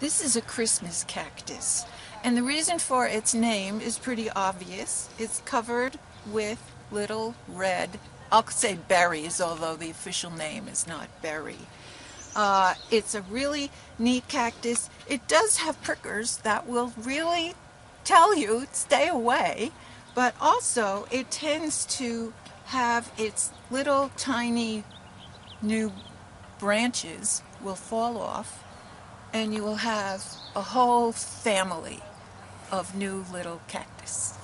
This is a Christmas cactus, and the reason for its name is pretty obvious. It's covered with little red, I'll say berries, although the official name is not berry. Uh, it's a really neat cactus. It does have prickers that will really tell you stay away, but also it tends to have its little tiny new branches will fall off and you will have a whole family of new little cactus.